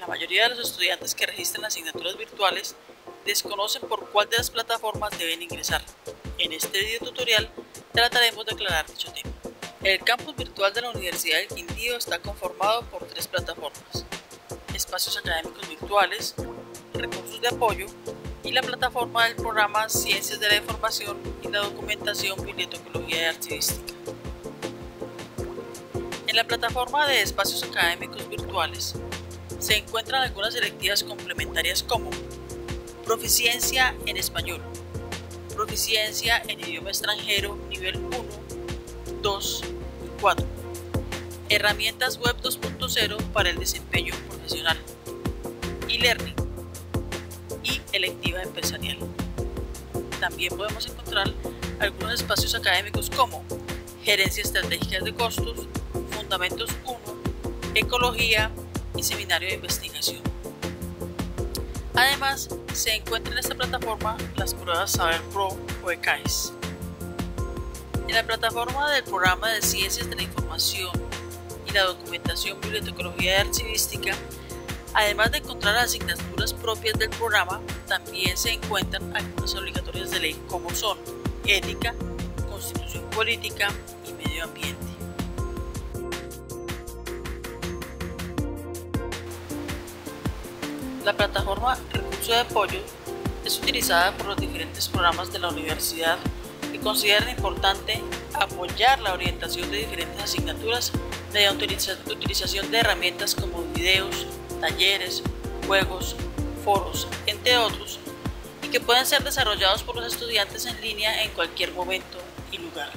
La mayoría de los estudiantes que registran asignaturas virtuales desconocen por cuál de las plataformas deben ingresar. En este video tutorial trataremos de aclarar dicho tema. El campus virtual de la Universidad del Quindío está conformado por tres plataformas. Espacios académicos virtuales, recursos de apoyo y la plataforma del programa Ciencias de la Información y la Documentación Bibliotecología y Archivística. En la plataforma de espacios académicos virtuales se encuentran algunas selectivas complementarias como proficiencia en español, proficiencia en idioma extranjero nivel 1, 2 y 4, herramientas web 2.0 para el desempeño profesional, e-learning y electiva empresarial. También podemos encontrar algunos espacios académicos como gerencia estratégica de costos, fundamentos 1, ecología, y seminario de investigación. Además, se encuentran en esta plataforma las pruebas Saber Pro o ECAIS. En la plataforma del programa de Ciencias de la Información y la Documentación Bibliotecología y Archivística, además de encontrar asignaturas propias del programa, también se encuentran algunas obligatorias de ley como son ética, constitución política y medio ambiente. La plataforma Recurso de Apoyo es utilizada por los diferentes programas de la universidad que consideran importante apoyar la orientación de diferentes asignaturas mediante utilización de herramientas como videos, talleres, juegos, foros, entre otros, y que pueden ser desarrollados por los estudiantes en línea en cualquier momento y lugar.